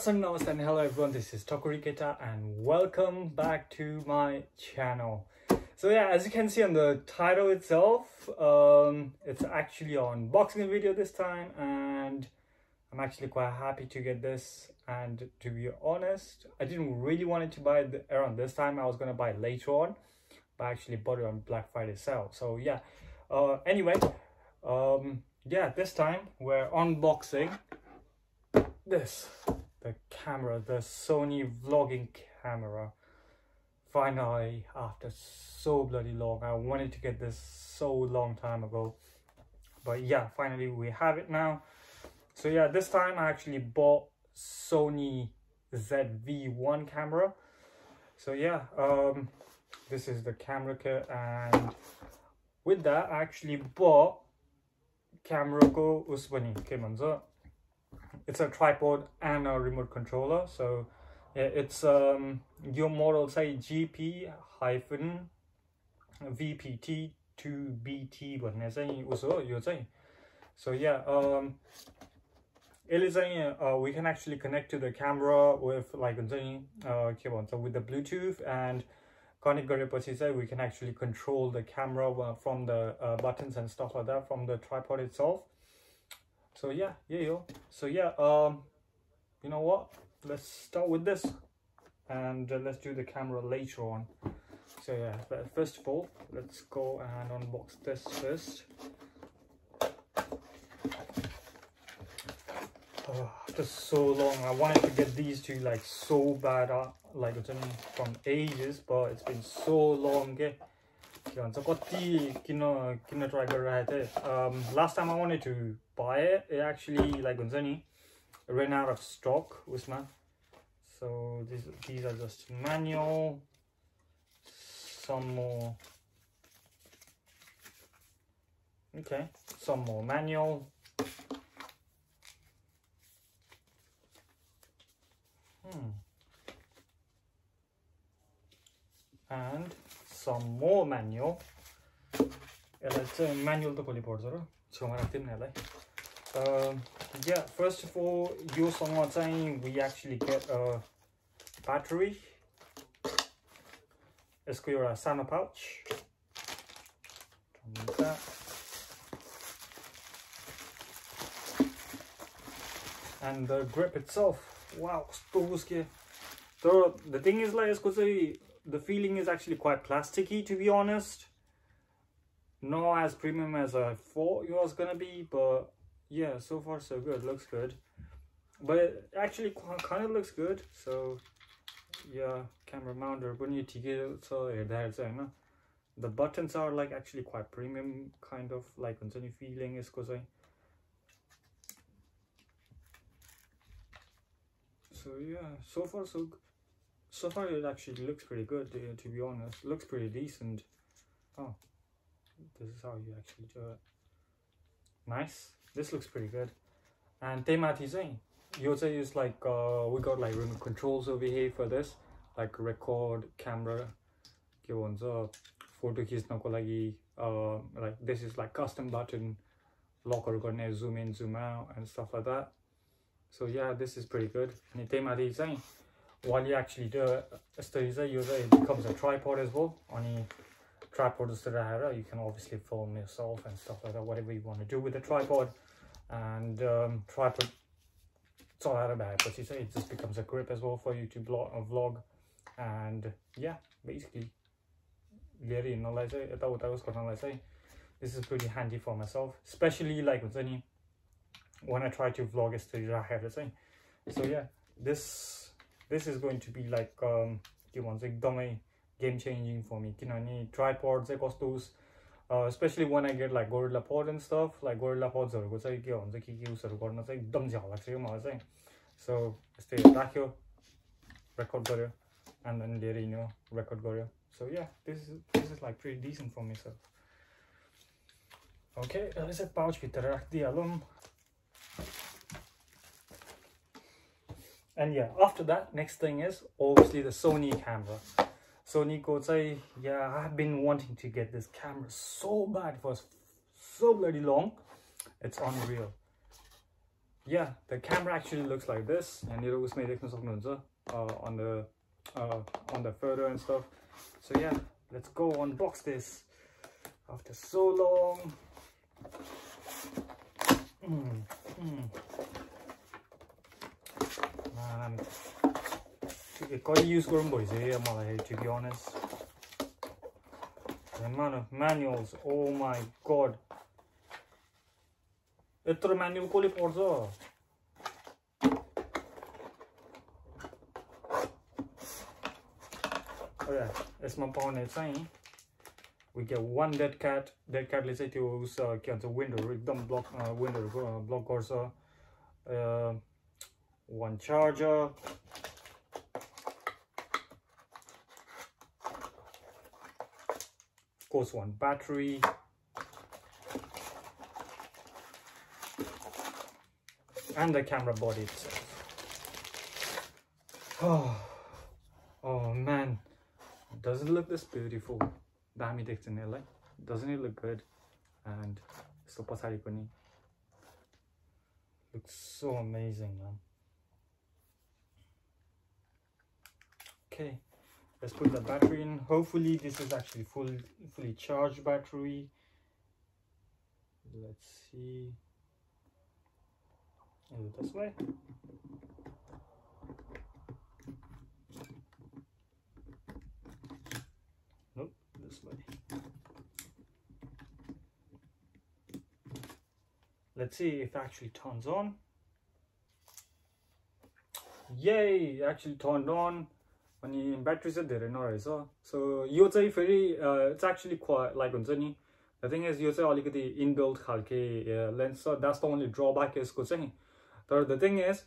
Namaste and hello everyone, this is ThakuriKta and welcome back to my channel. So yeah, as you can see on the title itself, um, it's actually an unboxing video this time and I'm actually quite happy to get this and to be honest, I didn't really want to buy it around this time, I was going to buy it later on, but I actually bought it on Black Friday sale. So yeah, uh, anyway, um, yeah, this time we're unboxing this the camera the sony vlogging camera finally after so bloody long i wanted to get this so long time ago. But yeah finally we have it now. So yeah this time i actually bought sony zv1 camera. So yeah um this is the camera kit and with that i actually bought camera go usbani. Ke it's a tripod and a remote controller so yeah, it's um your model say gp hyphen vpt 2bt भन्ने चाहिँ उसो हो यो चाहिँ so yeah um uh, we can actually connect to the camera with like uh, with the bluetooth and connect गरेपछि चाहिँ we can actually control the camera uh, from the uh, buttons and stuff like that from the tripod itself so yeah yeah yo. So yeah um you know what? Let's start with this and uh, let's do the camera later on. So yeah but first of all let's go and unbox this first. Just so long. I wanted to get these two like so bad uh, like it's been from ages but it's been so long okay? के भन्छ कति किन किन try गरिरहेको थिएँ last time I wanted to bye it actually like हुन्छ नि ran out of stock उसमा so these, these are just manual some more okay some more manual hmm and some more manual यसलाई चाहिँ manual त कसले पर्छ र छेउमा राख्थ्यो नि यसलाई yeah first of all योसँग चाहिँ we actually get a battery यसको एउटा सानो pouch and the grip itself wow कस्तो उसके तर the thing is like यसको चाहिँ the feeling is actually quite plasticky to be honest. Not as premium as I thought it was gonna be but yeah so far so good. Looks good. But it actually kind of looks good so yeah camera it the buttons are like actually quite premium kind of like any feeling is because I so yeah so far so good so far it actually looks pretty good to be honest looks pretty decent oh this is how you actually do it nice this looks pretty good and themathi चाहिँ यो चाहिँ is like uh, we got like remote controls over here for this like record camera के भन्छ photo खिच्नको लागि like this is like custom button lockहरू गर्ने zoom in zoom out and stuff like that so yeah this is pretty good अनि त्यही माथि चाहिँ while you actually do it यस्तो चाहिँ यो चाहिँ it becomes a tripod as well अनि tripod जस्तो राखेर you can obviously film yourself and stuff like that whatever you want to do with the tripod and um, tripod चलाएर भएपछि चाहिँ it just becomes a grip as well for you to blog, uh, vlog and yeah basically लिएर हिँड्नलाई चाहिँ यताउता उस गर्नलाई चाहिँ this is pretty handy for myself especially like हुन्छ नि when I try to vlog यसरी राखेर चाहिँ so yeah this is going to be like um के भन्छ एकदमै गेम चेन्जिङ फर मी किनभने ट्राइपड चाहिँ कस्तो उस especially when I get like gorilla pod and stuff like gorilla पड्सहरूको चाहिँ के भन्छ के के उसहरू गर्न चाहिँ एकदम झ्याउ लाग्छ क्या मलाई चाहिँ। सो यस्तै राख्यो रेकर्ड गऱ्यो एन्ड देन लिएर हिँड्यो रेकर्ड गऱ्यो so yeah this is this is like pretty decent for me sir okay चाहिँ पाउचभित्र राखिदिइहालौँ। and yeah after that next thing is obviously the sony camera. Sony kotsai yeah i've been wanting to get this camera so bad for so bloody long. It's unreal. Yeah the camera actually looks like this and it always made difference uh, on the uh, on the photo and stuff. So yeah let's go unbox this. After so long. Mm, mm Man, कहिले use गरौँ भइसक्यो मलाई to be honest the amount of manuals oh my god यत्रो manual कसले पढ्छ यसमा पाउने चाहिँ we get one dead cat dead catले चाहिँ त्यो उस के भन्छ विन्डहरू एकदम ब्लक विन्डहरूको ब्लक गर्छ one charger of course one battery and the camera body itself oh, oh man does it look this beautiful दामी देख्छ नि यसलाई doesn't it look good and so पछाडि पनि looks so amazing man Okay let's put the battery in hopefully this is actually full fully charged battery let's see it this way Nope, this way. Let's see if actually turns on. Yay! Actually turned on. अनि battery चाहिँ धेरै नरहेछ। सो यो चाहिँ फेरि it's actually like हुन्छ नि the thing is यो चाहिँ अलिकति inbuilt खालके लेन्स छ। द्याट्स द ओन्ली ड्रब्याक यसको चाहिँ। तर the thing is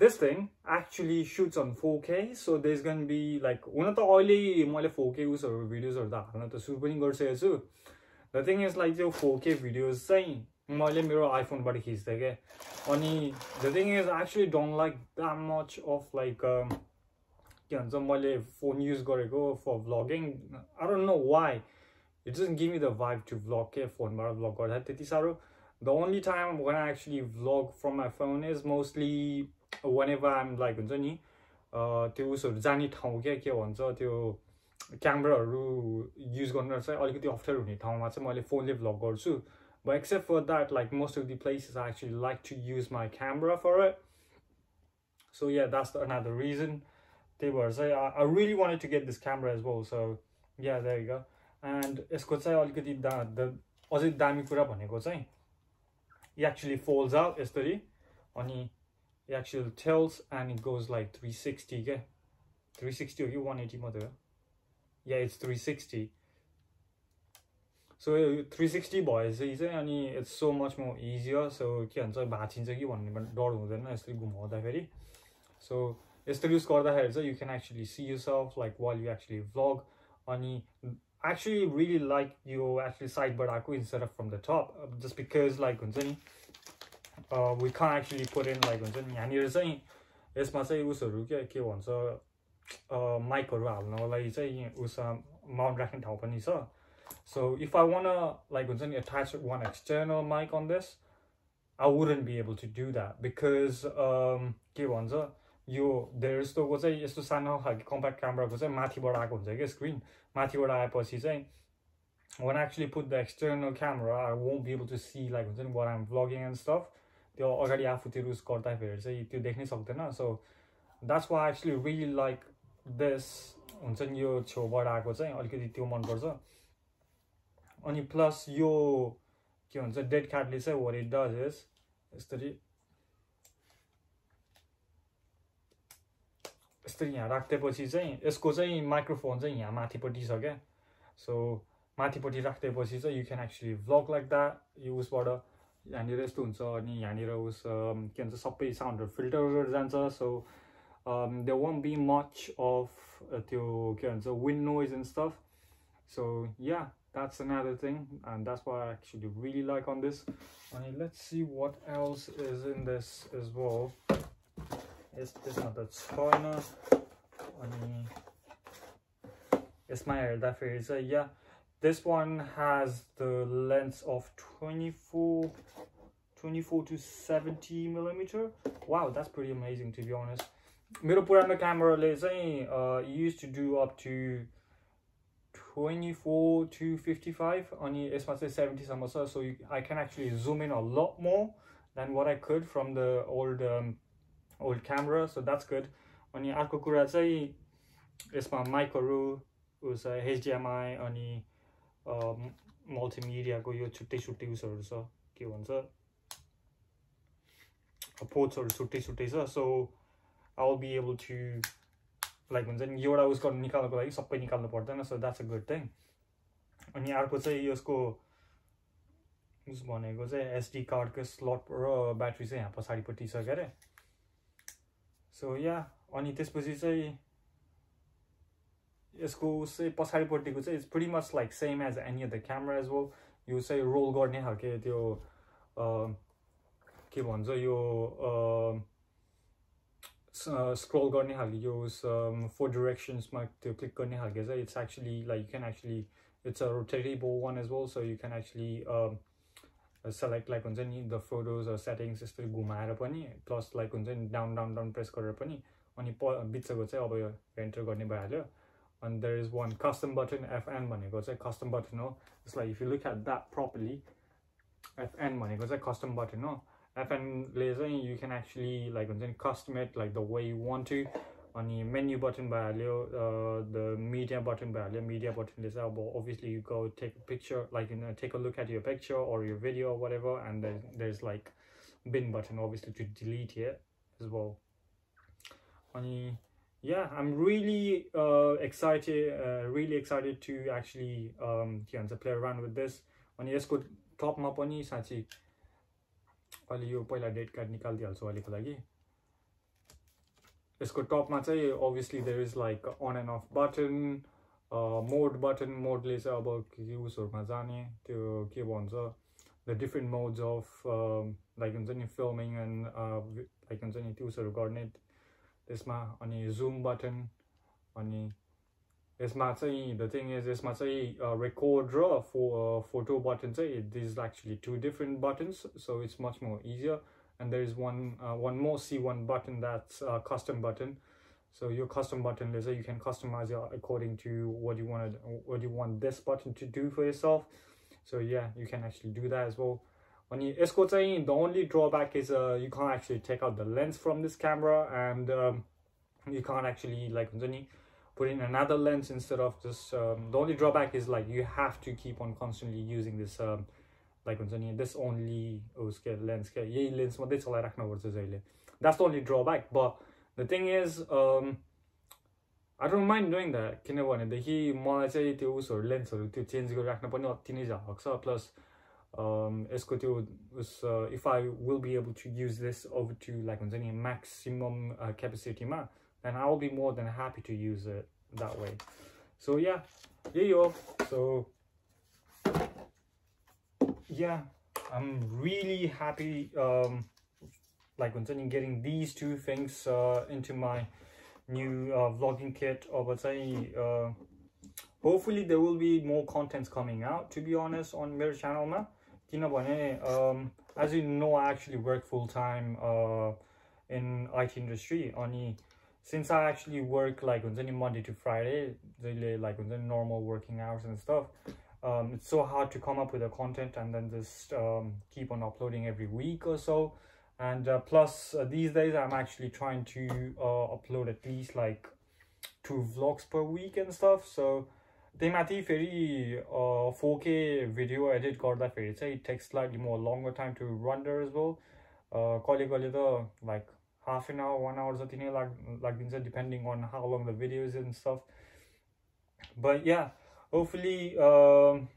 this thing actually suits on four K so does gun be like हुन त अहिले मैले फोर के उसहरू भिडियोजहरू त हाल्न त सुरु पनि गरिसकेको छु द थिङ इज लाइक त्यो फोर के भिडियोज चाहिँ मैले मेरो आइफोनबाट खिच्थेँ क्या अनि the thing is actually don't like that much of like के भन्छ मैले फोन युज गरेको for vlogging I know why it doesn't give me the vibe to vlog के फोनबाट भ्लग गर्दा त्यति साह्रो the only time when I actually vlog from my phone is mostly whenever I'm like हुन्छ नि त्यो उसहरू जाने ठाउँ क्या के भन्छ त्यो क्यामराहरू युज गर्नु चाहिँ अलिकति अप्ठ्यारो हुने ठाउँमा चाहिँ मैले फोनले भ्लग गर्छु But except for that, like most of the places I actually like to use my camera for it. So yeah, that's another reason. त्यही भएर चाहिँ I really wanted to get this camera as well so yeah that ग end यसको चाहिँ अलिकति दा the अझै दामी कुरा भनेको चाहिँ एक्चुली फोल्स आउट यसरी अनि actual Thales and goes like three sixty क्या थ्री सिक्सटी हो कि वान एट्टी मात्रै हो? Yeah it's three sixty so three sixty भएपछि चाहिँ अनि इट्स सो मच म इजियर सो के भन्छ भाँचिन्छ कि भन्ने डर हुँदैन यसरी घुमाउँदाखेरि। सो यस्तो युज गर्दाखेरि चाहिँ you can actually see you self like while you actually vlog अनि एक्चुली रियली लाइक यो एक्चुली साइडबाट आएको instead of from the top just because like हुन्छ नि we can actually in like हुन्छ नि यहाँनिर चाहिँ यसमा चाहिँ उसहरू के के भन्छ माइकहरू हाल्नको लागि चाहिँ उस माउन्ट राख्ने ठाउँ पनि छ So if I want to like attach one external mic on this, I wouldn't be able to do that because um के भन्छ यो धेरै जस्तोको चाहिँ यस्तो सानो खालको कम्प्याक्ट क्यामराको चाहिँ माथिबाट आएको हुन्छ क्या स्क्रिन माथिबाट आएपछि चाहिँ I actually put the external camera, I won't be able to see like हुन्छ नि what I'm vlogging and stuff. त्यो अगाडि आफूतिर उस गर्दाखेरि चाहिँ त्यो देख्नै सक्दैन। So that's why actually really like this हुन्छ नि यो छेउबाट आएको चाहिँ अलिकति त्यो मनपर्छ। अनि प्लस यो के भन्छ डेड कार्डले चाहिँ इट डज इज यसरी यसरी यहाँ राखिदिएपछि चाहिँ यसको चाहिँ माइक्रोफोन चाहिँ यहाँ माथिपट्टि छ क्या। सो माथिपट्टि राखिदिएपछि चाहिँ you can actually vlog like that यो उसबाट यहाँनिर यस्तो हुन्छ अनि यहाँनिर उस के भन्छ सबै साउन्डहरू फिल्टर गरेर जान्छ so they won't be much of त्यो के भन्छ wind noise and stuff so yeah that's another thing and that's what I actually really like on this and let's see what else is in this as well is this not the China अनि यसमा हेर्दाखेरि चाहिँ yeah this one has the length of 24 24 to 70 millimeter wow that's pretty amazing to be honest मेरो पुरानो क्यामेराले चाहिँ use to do up to twenty four to fifty five अनि यसमा चाहिँ सेभेन्टीसम्म छ सो आई क्यान एक्चुली जुम इन अ लट more than watt I could from the old old camera so that's good अनि अर्को कुरा चाहिँ यसमा माइकहरू उस एचडिएमआई अनि मल्टिमिडियाको यो छुट्टै छुट्टै उसहरू छ के भन्छ पोर्ट्सहरू छुट्टै छुट्टै छ so I will be able to like हुन्छ नि एउटा उस गर्नु निकाल्नुको लागि सबै निकाल्नु पर्दैन so that's a good thing अनि अर्को चाहिँ यसको उस भनेको चाहिँ एसडी कार्डको स्लट र ब्याट्री चाहिँ यहाँ पछाडिपट्टि छ क्या अरे सो या अनि त्यसपछि चाहिँ यसको चाहिँ पछाडिपट्टिको चाहिँ it's pretty much like same as any of the camera as well यो चाहिँ रोल गर्ने खालके त्यो के भन्छ यो स्क्रोल गर्ने खालको यो फोर डिरेक्सन्समा त्यो क्लिक गर्ने खालको चाहिँ it's actually like you can actually it's a rotatable one as well so you can actually select like हुन्छ नि द फोटोज सेटिङ्स यस्तो घुमाएर पनि प्लस लाइक हुन्छ नि डाउन डाउन डाउन प्रेस गरेर पनि अनि प बिचको चाहिँ अब यो एन्टर गर्ने भइहाल्यो। अनि there is one custom button FN भनेको चाहिँ कस्टम बटन हो। जसलाई if you look at that properly FN भनेको चाहिँ कस्टम बटन हो। एफएनले चाहिँ यु क्यान एक्चुली लाइक हुन्छ नि customise like the way you want to अनि मेन्यु बटन भइहाल्यो द मिडिया बटन भइहाल्यो। मिडिया बटनले चाहिँ अब obviously you go take picture like in take a look at your picture or your video whatever and there is like bin button obviously to delete here as well अनि yeah i'm really uh, excited uh, really excited to um के भन्छ play around with this. अनि यसको टपमा पनि साँच्ची अहिले यो पहिला date card निकालिदिइहाल्छु अहिलेको लागि। यसको टपमा चाहिँ obviously there is like on and off button mode button मोडले चाहिँ अब युजहरूमा जाने त्यो के भन्छ। The different modes of like हुन्छ नि फिल्मिङ एन्ड लाइक हुन्छ नि त्युसहरू गर्ने त्यसमा। अनि जुम बटन अनि यसमा चाहिँ द थिङ इज यसमा चाहिँ रेकर्ड र फो फोटो बटन चाहिँ this is actually two different buttons so it's much more easier and there is one uh, one more C1 button that's uh, custom button. So your custom button, let's say you can customize it according to what you wanted, what you want this button to do for yourself. So yeah, you can actually do that as well. On you escorting, the only drawback is uh, you can't actually take out the lens from this camera and um, you can't actually like put in another lens instead of just um, the only drawback is like you have to keep on constantly using this um, like हुन्छ नि this only उसके lens के यही lens मात्रै चलाइराख्नुपर्छ जहिले that's the only drawback but the thing is I don't mind doing that किनभनेदेखि मलाई चाहिँ त्यो उसहरू लेन्सहरू त्यो चेन्ज गरिराख्न पनि अति नै झलक छ प्लस यसको त्यो उस if I will be able to use this over to like हुन्छ नि maximum क्यापेसिटीमा then I will be more than happy to use that way so yeah यही हो सो या आइ एम रियली ह्याप्पी like हुन्छ नि getting these two things uh, into my new uh, vlogging kit अब चाहिँ uh, hopefully there will be more contents coming out to be honest on मेरो च्यानलमा किनभने um, as you know I actually work full time uh, in IT industry अनि since I actually work like हुन्छ नि Monday to Friday जहिले like हुन्छ नि normal working hours and stuff um, it's so hard to come up with a content and then just um, keep on uploading every week or so and uh, plus uh, these days I'm actually trying to uh, upload at least like two vlogs per week and stuff so त्यही माथि फेरि four के video edit गर्दाखेरि चाहिँ takes slightly more लङ्गर time to रन्डर is well कहिले कहिले त like half an hour one hour जति नै लाग लागिदिन्छ depending on how long the videos and stuff but या hopefully um,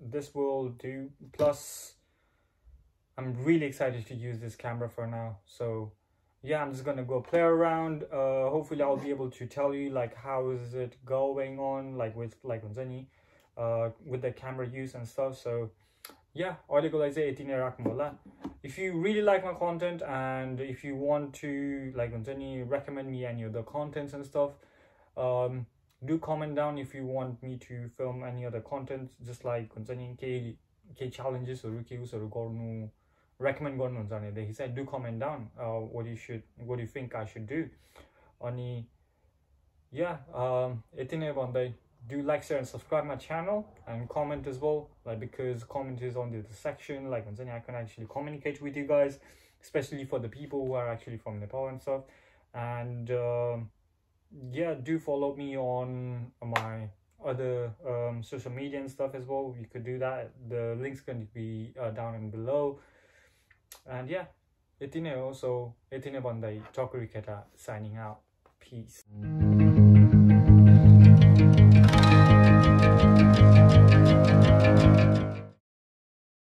this will do. Plus I'm really excited to use this camera for now. So yeah I'm just gonna go play around. Uh, hopefully I'll be able to tell you like how is it going on like with like Zeni uh, with the camera use and stuff. So yeah oligolize 18 rakmola if you really like my content and if you want to like Zeni recommend me any other contents and stuff um do comment down if you want me to film any other content just like Zeni, केही च्यालेन्जेसहरू के उसहरू गर्नु recommend गर्नुहुन्छ भनेदेखि चाहिँ do comment down watt you should watt you think I should do अनि या यति नै भन्दै do like share and subscribe my channel and comment as well like because comment is on the, the section like i can actually communicate with you guys especially for the people who are actually from nepal and stuff and um, yeah do follow me on my other um, social media and stuff as well. You could do that. The links going to be uh, down and below. And yeah etine also etine bandai ThakuriKta signing out. Peace.